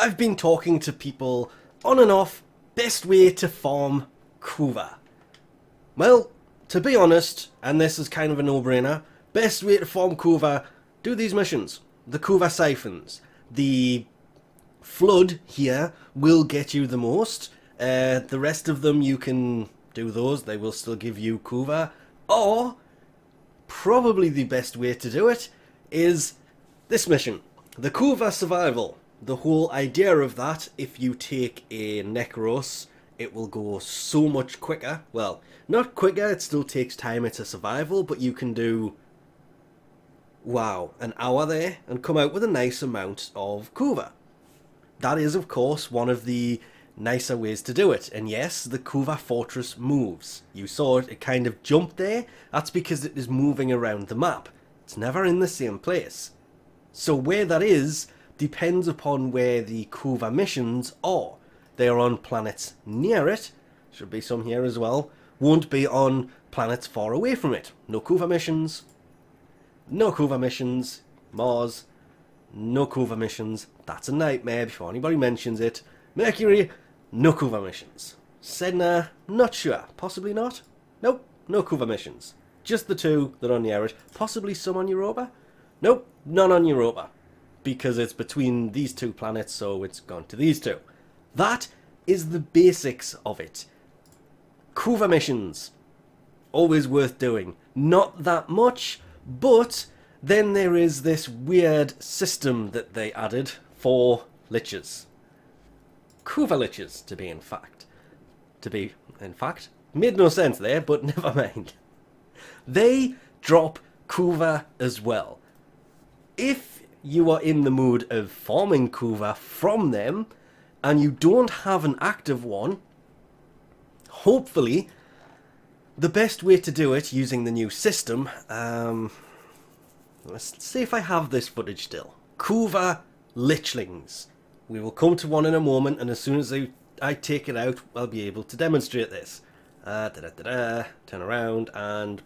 I've been talking to people on and off best way to farm Kuva. Well, to be honest, and this is kind of a no-brainer, best way to farm Kuva, do these missions. The Kuva Siphons. The Flood here will get you the most. Uh, the rest of them you can do those, they will still give you Kuva. Or, probably the best way to do it, is this mission. The Kuva Survival. The whole idea of that, if you take a Nekros, it will go so much quicker. Well, not quicker, it still takes time, it's a survival, but you can do, wow, an hour there and come out with a nice amount of Kuva. That is, of course, one of the nicer ways to do it. And yes, the Kuva Fortress moves. You saw it, it kind of jumped there. That's because it is moving around the map. It's never in the same place. So where that is depends upon where the Kuva missions are. They are on planets near it, should be some here as well, won't be on planets far away from it. No Kuva missions, no Kuva missions, Mars, no Kuva missions. That's a nightmare before anybody mentions it. Mercury, no Kuva missions. Sedna, not sure. Possibly not. Nope, no Kuva missions. Just the two that are near it. Possibly some on Europa. Nope, none on Europa. Because it's between these two planets, so it's gone to these two. That is the basics of it. Kuva missions. Always worth doing. Not that much, but then there is this weird system that they added for liches. Kuva liches, to be in fact. To be, in fact. Made no sense there, but never mind. They drop Kuva as well. If you are in the mood of farming Kuva from them, and you don't have an active one, hopefully, the best way to do it using the new system, um, let's see if I have this footage still. Kuva Lichlings. We will come to one in a moment, and as soon as I, I take it out, I'll be able to demonstrate this. Uh, da -da -da turn around, and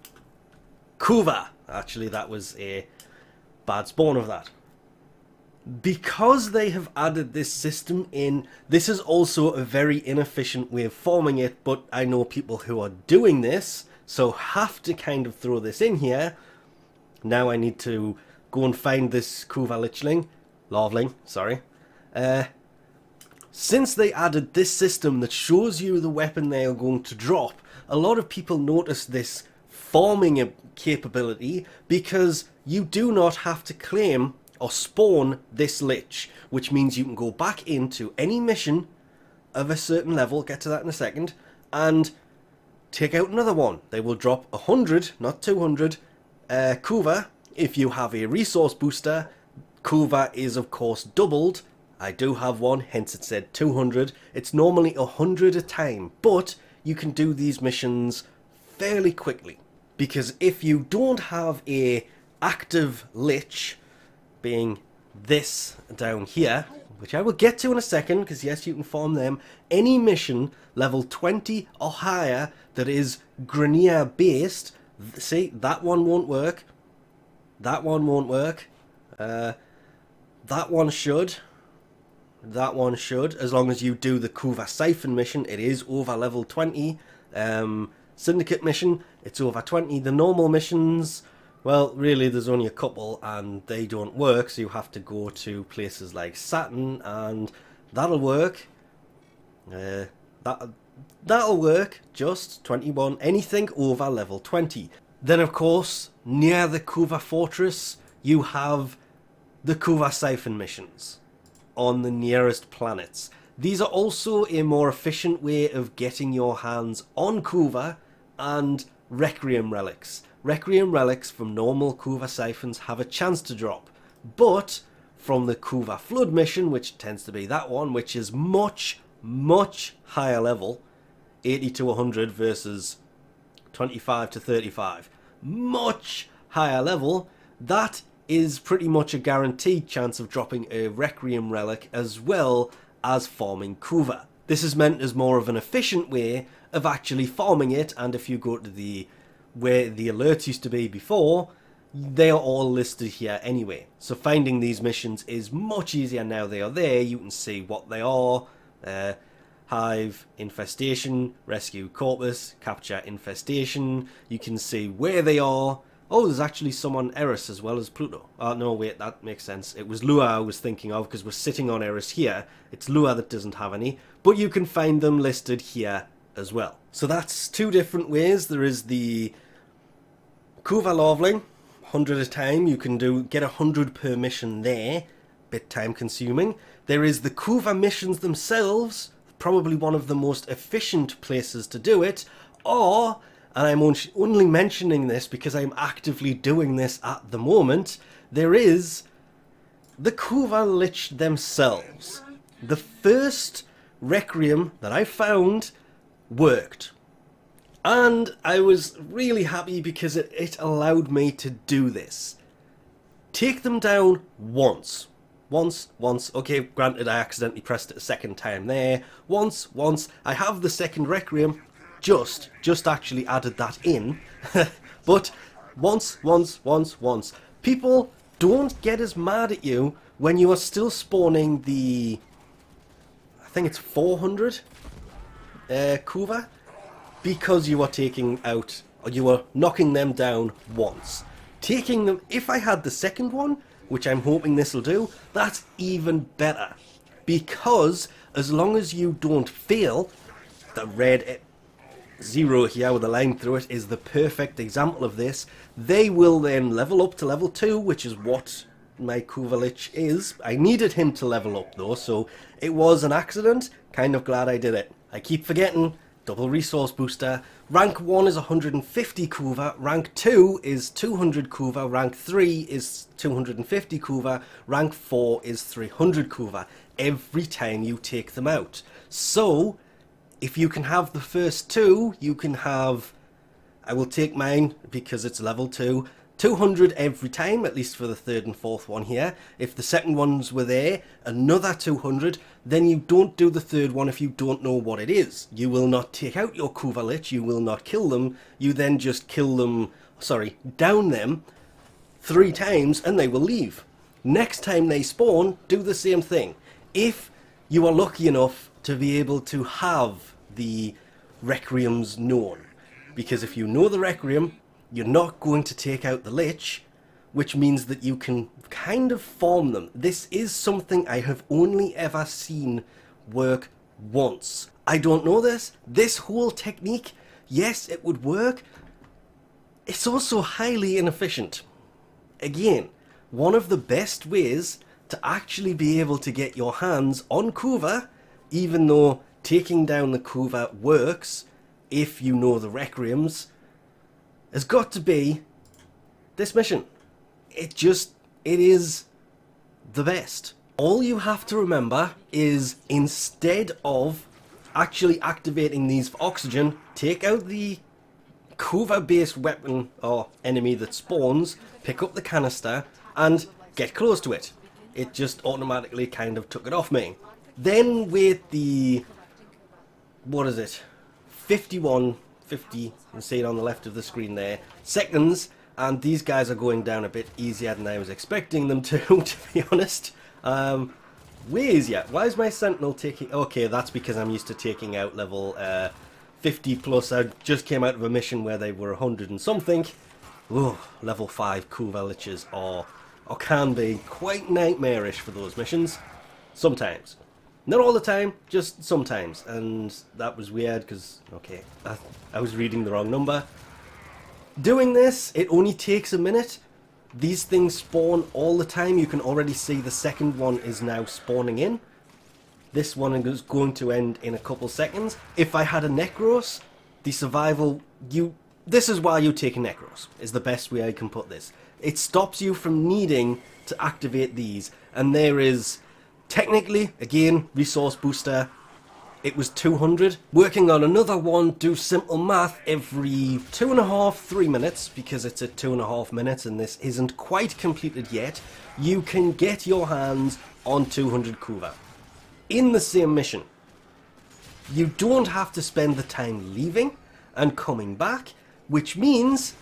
Kuva. Actually, that was a bad spawn of that because they have added this system in, this is also a very inefficient way of forming it, but I know people who are doing this, so have to kind of throw this in here. Now I need to go and find this Kuva Lichling, Larvling, sorry. Uh, since they added this system that shows you the weapon they are going to drop, a lot of people notice this forming capability because you do not have to claim or spawn this lich, which means you can go back into any mission of a certain level, get to that in a second, and take out another one. They will drop 100, not 200, uh, Kuva. If you have a resource booster, Kuva is of course doubled. I do have one, hence it said 200. It's normally 100 a time, but you can do these missions fairly quickly. Because if you don't have a active lich, being this down here, which I will get to in a second, because yes, you can farm them. Any mission level 20 or higher that is Grineer based, see, that one won't work. That one won't work. Uh, that one should. That one should, as long as you do the Kuva Siphon mission. It is over level 20. Um, Syndicate mission, it's over 20. The normal missions well, really, there's only a couple and they don't work, so you have to go to places like Saturn, and that'll work. Uh, that, that'll work, just 21, anything over level 20. Then, of course, near the Kuva Fortress, you have the Kuva Siphon missions on the nearest planets. These are also a more efficient way of getting your hands on Kuva and Requiem relics. Requiem relics from normal Kuva siphons have a chance to drop, but from the Kuva Flood mission, which tends to be that one, which is much, much higher level, 80 to 100 versus 25 to 35, much higher level, that is pretty much a guaranteed chance of dropping a Requiem relic as well as farming Kuva. This is meant as more of an efficient way of actually farming it, and if you go to the where the alerts used to be before, they are all listed here anyway. So finding these missions is much easier now they are there. You can see what they are. Uh, hive, infestation, rescue corpus, capture infestation. You can see where they are. Oh, there's actually some on Eris as well as Pluto. Oh, no, wait, that makes sense. It was Lua I was thinking of because we're sitting on Eris here. It's Lua that doesn't have any. But you can find them listed here as well. So that's two different ways. There is the Kuva Larvling, 100 a time. You can do get 100 per mission there. Bit time consuming. There is the Kuva missions themselves, probably one of the most efficient places to do it. Or and I'm only mentioning this because I'm actively doing this at the moment, there is the Kuva Lich themselves. The first Requiem that I found worked. And I was really happy because it, it allowed me to do this. Take them down once. Once, once, okay, granted I accidentally pressed it a second time there. Once, once, I have the second Requiem, just, just actually added that in. but once, once, once, once. People don't get as mad at you when you are still spawning the... I think it's 400 uh, Kuva. Because you are taking out, or you are knocking them down once. Taking them, if I had the second one, which I'm hoping this will do, that's even better. Because as long as you don't fail, the red eh, Zero here with a line through it is the perfect example of this. They will then level up to level 2, which is what my Kuvalich is. I needed him to level up though, so it was an accident. Kind of glad I did it. I keep forgetting, double resource booster. Rank 1 is 150 Kuva, rank 2 is 200 Kuva, rank 3 is 250 Kuva, rank 4 is 300 Kuva every time you take them out. So, if you can have the first two, you can have... I will take mine because it's level 2. 200 every time, at least for the third and fourth one here. If the second ones were there, another 200, then you don't do the third one if you don't know what it is. You will not take out your Kuva Lich, you will not kill them, you then just kill them, sorry, down them three times and they will leave. Next time they spawn, do the same thing. If you are lucky enough to be able to have the Requiems known. Because if you know the Requiem, you're not going to take out the Lich, which means that you can kind of form them. This is something I have only ever seen work once. I don't know this. This whole technique, yes, it would work. It's also highly inefficient. Again, one of the best ways to actually be able to get your hands on Kuva, even though taking down the Kuva works if you know the Requiems has got to be this mission. It just, it is the best. All you have to remember is instead of actually activating these for oxygen, take out the cover-based weapon or enemy that spawns, pick up the canister and get close to it. It just automatically kind of took it off me. Then with the what is it? 51, 50, you can see it on the left of the screen there, seconds, and these guys are going down a bit easier than I was expecting them to, to be honest. Um, way easier. Why is my Sentinel taking... Okay, that's because I'm used to taking out level uh, 50 plus. I just came out of a mission where they were 100 and something. Ooh, level 5 Kuva Liches are, or can be quite nightmarish for those missions. Sometimes. Not all the time, just sometimes. And that was weird because, okay, I, I was reading the wrong number. Doing this, it only takes a minute. These things spawn all the time. You can already see the second one is now spawning in. This one is going to end in a couple seconds. If I had a Nekros, the survival, you... This is why you take a Nekros, is the best way I can put this. It stops you from needing to activate these. And there is Technically, again, resource booster, it was 200. Working on another one, do simple math every two and a half, three minutes, because it's at two and a half minutes and this isn't quite completed yet, you can get your hands on 200 Kuva. In the same mission. You don't have to spend the time leaving and coming back, which means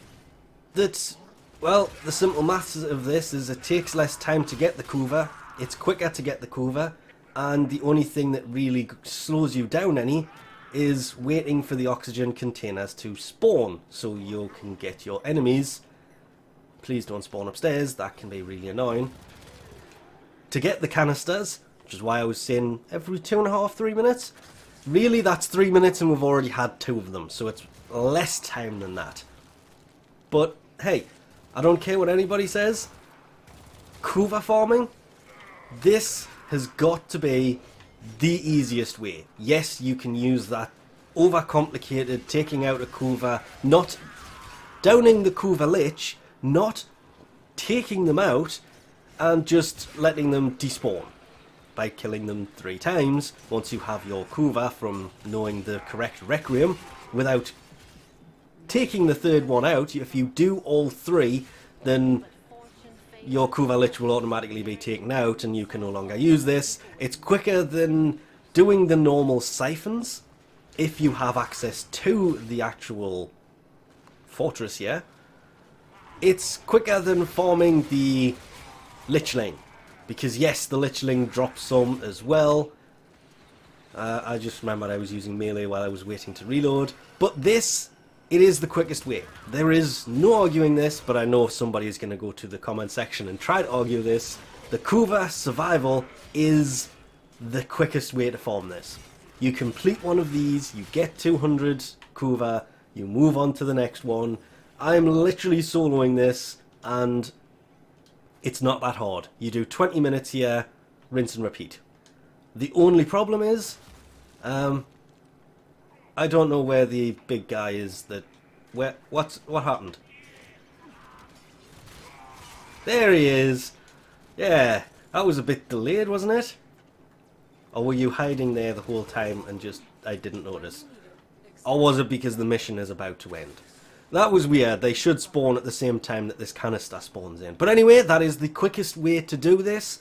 that Well, the simple maths of this is it takes less time to get the Kuva, it's quicker to get the Kuva, and the only thing that really slows you down any is waiting for the oxygen containers to spawn so you can get your enemies. Please don't spawn upstairs, that can be really annoying. To get the canisters, which is why I was saying every two and a half, three minutes, really that's three minutes and we've already had two of them, so it's less time than that. But hey, I don't care what anybody says. Kuva farming, this has got to be the easiest way. Yes, you can use that overcomplicated taking out a Kuva, not downing the Kuva Lich, not taking them out and just letting them despawn by killing them three times once you have your Kuva from knowing the correct Requiem without taking the third one out. If you do all three, then your Kuva Lich will automatically be taken out and you can no longer use this. It's quicker than doing the normal siphons if you have access to the actual fortress here. It's quicker than forming the Lichling. Because yes, the Lichling drops some as well. Uh, I just remembered I was using melee while I was waiting to reload. But this it is the quickest way. There is no arguing this, but I know somebody is going to go to the comment section and try to argue this. The Kuva Survival is the quickest way to form this. You complete one of these, you get 200 Kuva, you move on to the next one. I'm literally soloing this, and it's not that hard. You do 20 minutes here, rinse and repeat. The only problem is, um, I don't know where the big guy is that... Where... What's... What happened? There he is! Yeah, that was a bit delayed, wasn't it? Or were you hiding there the whole time and just... I didn't notice? Or was it because the mission is about to end? That was weird. They should spawn at the same time that this canister spawns in. But anyway, that is the quickest way to do this.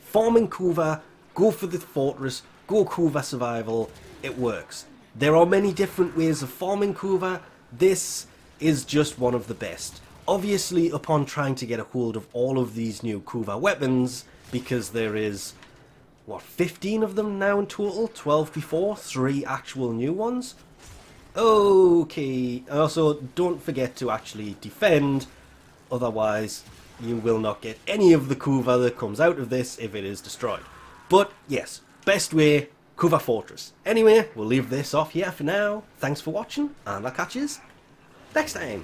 Farming Kuva, go for the fortress, go Kuva survival. It works. There are many different ways of farming Kuva. This is just one of the best. Obviously, upon trying to get a hold of all of these new Kuva weapons, because there is, what, 15 of them now in total? 12 before, 3 actual new ones? Okay, also don't forget to actually defend, otherwise you will not get any of the Kuva that comes out of this if it is destroyed. But yes, best way, Kuva Fortress. Anyway, we'll leave this off here for now. Thanks for watching, and I'll catch you next time.